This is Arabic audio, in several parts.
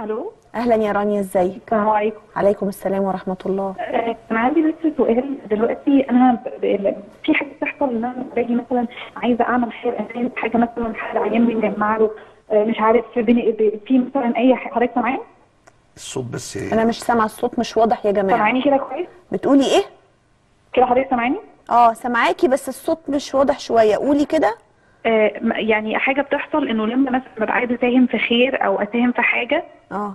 ألو؟ أهلا يا رانيا إزيك؟ السلام عليكم. عليكم السلام ورحمة الله. آه، كان عندي بس سؤال دلوقتي أنا ب- ب- في حاجة بتحصل إن أنا باجي مثلا عايزة أعمل أمان حاجة مثلا حد عيان بنجمع له. آه، مش عارف بن- ب- في مثلا أي حضرتك سامعاني الصوت بس أنا مش سامعة الصوت مش واضح يا جماعة. سامعاني كده كويس؟ بتقولي إيه؟ كده حضرتك سامعاني؟ آه سامعاكي بس الصوت مش واضح شوية. قولي كده. يعني حاجة بتحصل إنه لما مثلا ببقى عايزة اساهم في خير أو أساهم في حاجة آه.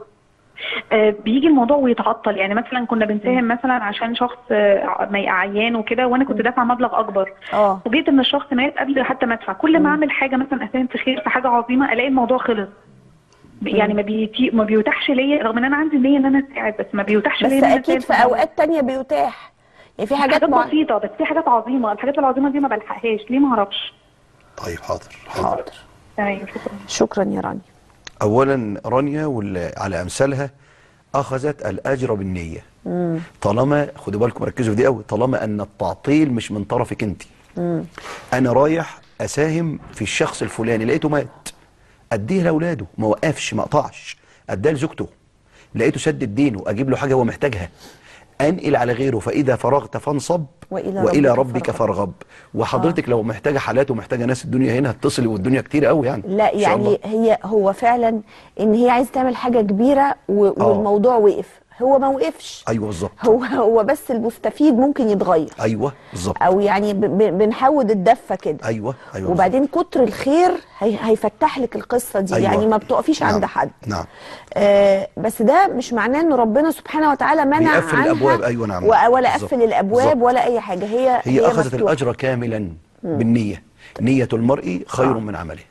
آه، بيجي الموضوع ويتعطل. يعني مثلا كنا بنساهم مثلا عشان شخص آه، ما عيان وكده وأنا كنت دافعه مبلغ أكبر. آه. وجيت إن الشخص مات قبل حتى ما أدفع. كل ما أعمل حاجة مثلا أساهم في خير في حاجة عظيمة ألاقي الموضوع خلص. يعني ما بيتي ما بيتاحش ليا رغم إن أنا عندي نيه إن أنا أساعد بس ما بيتاحش بس ليا أنا أكيد في أوقات تانية بيتاح. يعني في حاجات حاجات مع... بسيطة بس في حاجات عظيمة. الحاجات العظيمة دي ما بلحقهاش. ليه ما أعرفش؟ طيب حاضر حاضر. حاضر. تمام شكرا. شكرا يا رانيا. اولا رانيا واللي على أمثالها أخذت الأجر بالنية. طالما خدوا بالكم ركزوا في دي قوي طالما أن التعطيل مش من طرفك أنت. أنا رايح أساهم في الشخص الفلاني لقيته مات. أديه لأولاده ما وقفش ما قطعش. أداه لزوجته. لقيته سدد دينه أجيب له حاجة هو محتاجها. أنقل على غيره فإذا فرغت فانصب وإلى وإلى ربك ربك فارغب وحضرتك لو محتاجة حالات ومحتاجة ناس الدنيا هنا هتتصلي والدنيا كتير قوي يعني لا. يعني هي هو فعلا إن هي عايزه تعمل حاجة كبيرة. آه. والموضوع وقف هو ما وقفش أيوه بالظبط هو هو بس المستفيد ممكن يتغير أيوه بالظبط أو يعني. بنحود الدفة كده أيوه أيوه وبعدين كتر الخير هي... هيفتح لك القصة دي أيوة. يعني ما بتقفيش نعم. عند حد نعم آه بس ده مش معناه إن ربنا سبحانه وتعالى منع بيقفل عنها الأبواب، أيوة نعم. ولا. قفل الأبواب بالظبط. ولا أي حاجة هي هي أخذت مفتوحة. الأجر كاملا بالنية نية المرء خير من عمله